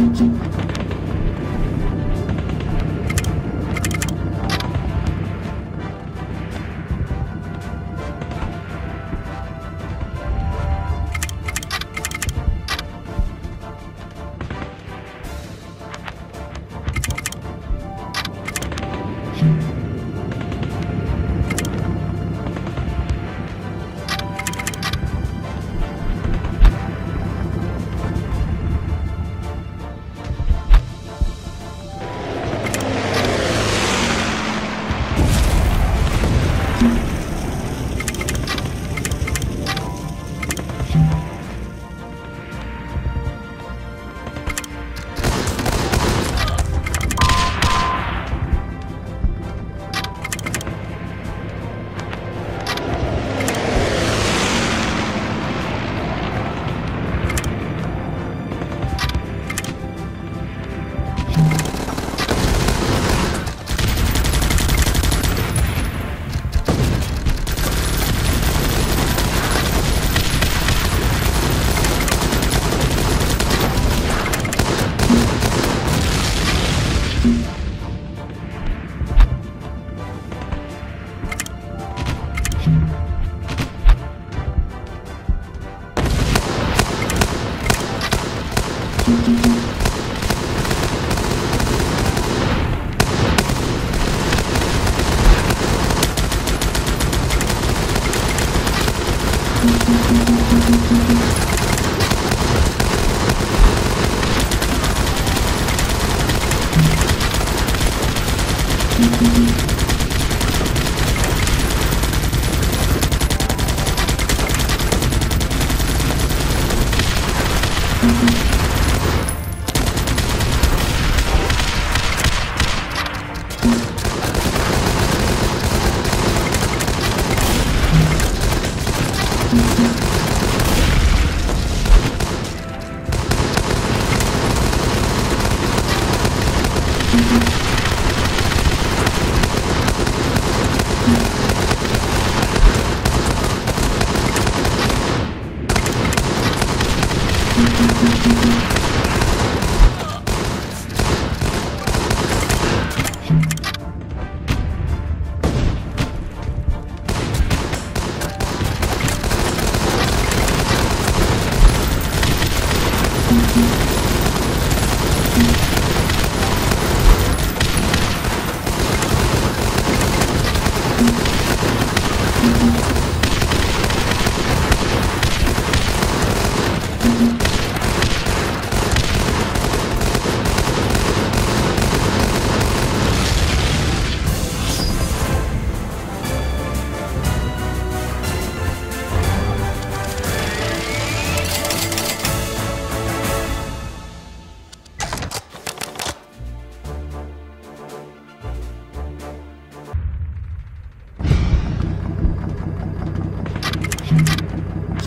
tchim, tchim, tchim. Thank mm -hmm. you.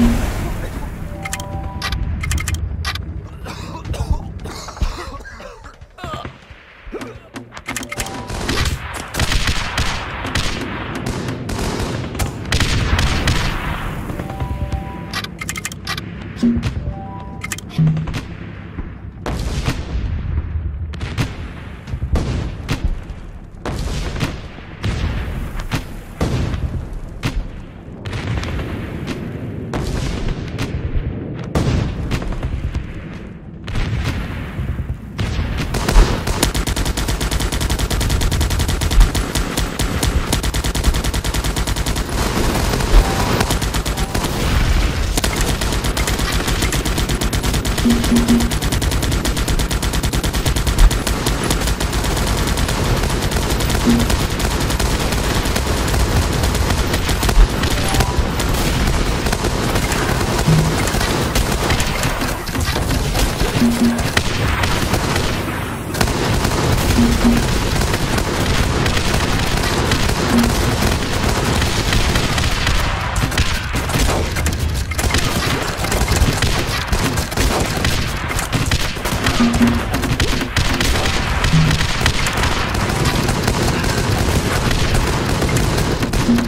Mm-hmm.